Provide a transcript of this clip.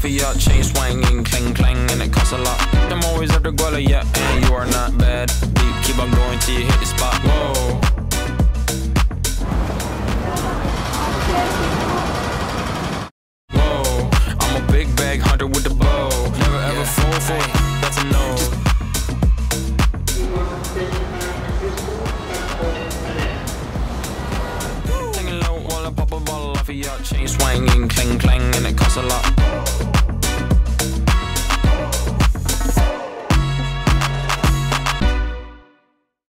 bottle your chain swinging, clang clang, and it costs a lot. I'm always after Guala, yeah, and you are not bad. Deep, keep on going till you hit the spot. Whoa. Whoa, I'm a big bag hunter with the bow. Never ever fall for it, that's a no. Taking low while I pop a bottle off of your chain swinging, clang clang.